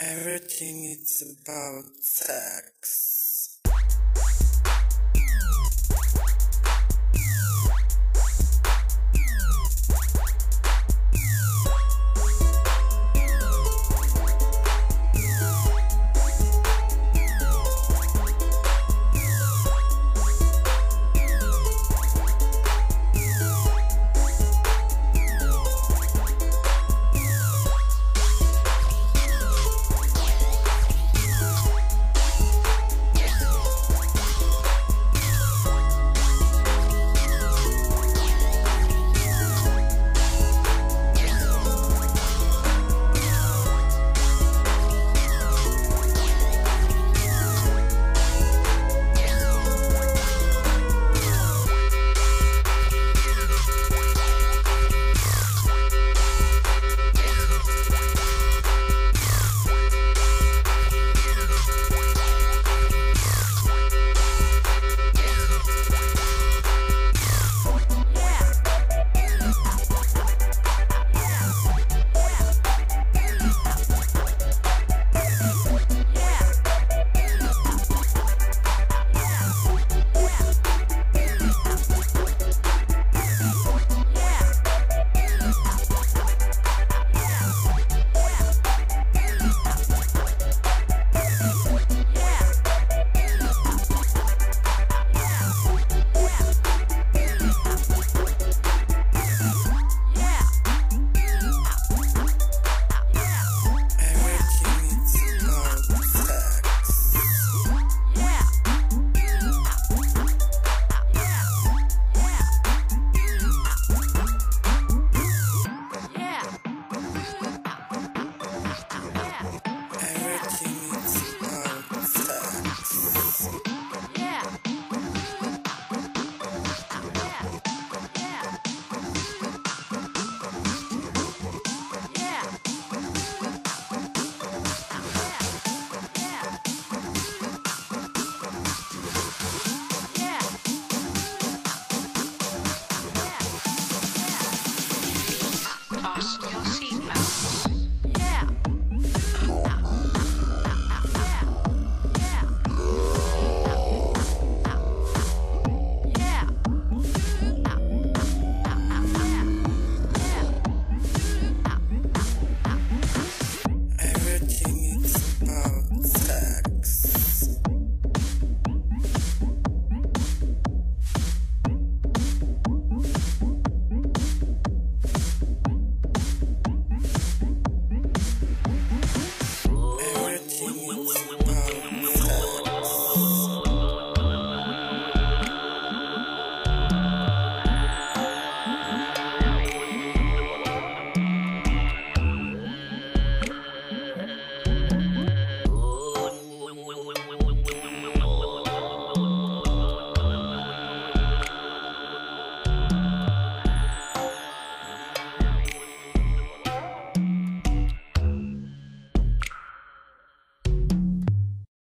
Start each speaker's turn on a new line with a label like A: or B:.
A: Everything is about sex. past.